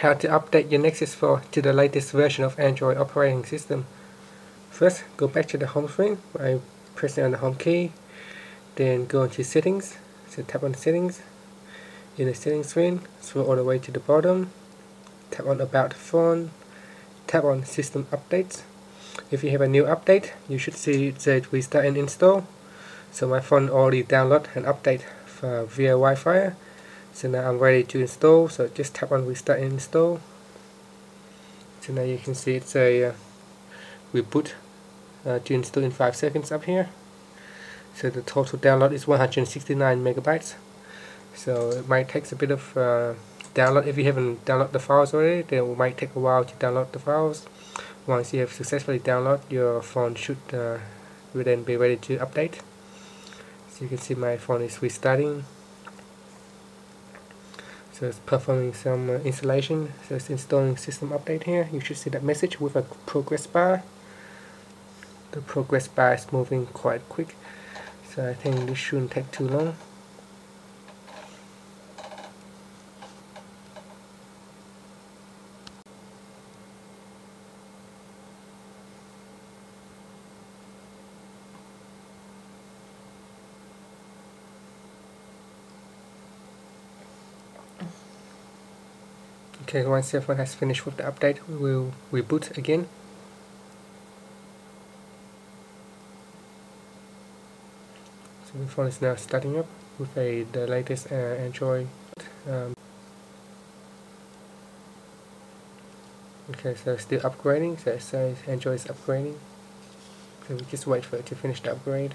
how to update your Nexus 4 to the latest version of Android operating system. First, go back to the home screen by pressing on the home key, then go into settings, so tap on settings, in the settings screen, scroll all the way to the bottom, tap on about phone, tap on system updates. If you have a new update, you should see it says restart and install. So my phone already download an update via Wi-Fi so now I'm ready to install. So just tap on restart and install. So now you can see it's a uh, reboot uh, to install in 5 seconds up here. So the total download is 169 megabytes. So it might take a bit of uh, download. If you haven't downloaded the files already then it might take a while to download the files. Once you have successfully downloaded your phone should uh, will then be ready to update. So you can see my phone is restarting so it's performing some uh, installation. So it's installing system update here. You should see that message with a progress bar. The progress bar is moving quite quick. So I think this shouldn't take too long Okay, once your phone has finished with the update, we will reboot again. So the phone is now starting up with a, the latest uh, Android. Um, okay, so still upgrading, so it says Android is upgrading. So we just wait for it to finish the upgrade.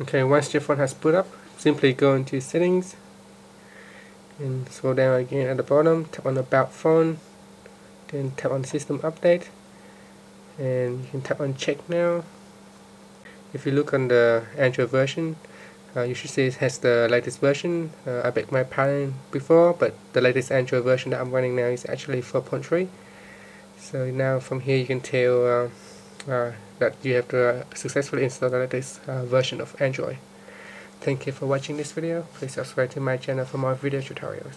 Okay, once your phone has put up, simply go into settings and scroll down again at the bottom tap on about phone then tap on system update and you can tap on check now. If you look on the Android version uh, you should see it has the latest version. Uh, I beg my pardon before but the latest Android version that I'm running now is actually 4.3 so now from here you can tell uh, uh that you have to uh, successfully install the latest uh, version of Android Thank you for watching this video. Please subscribe to my channel for more video tutorials.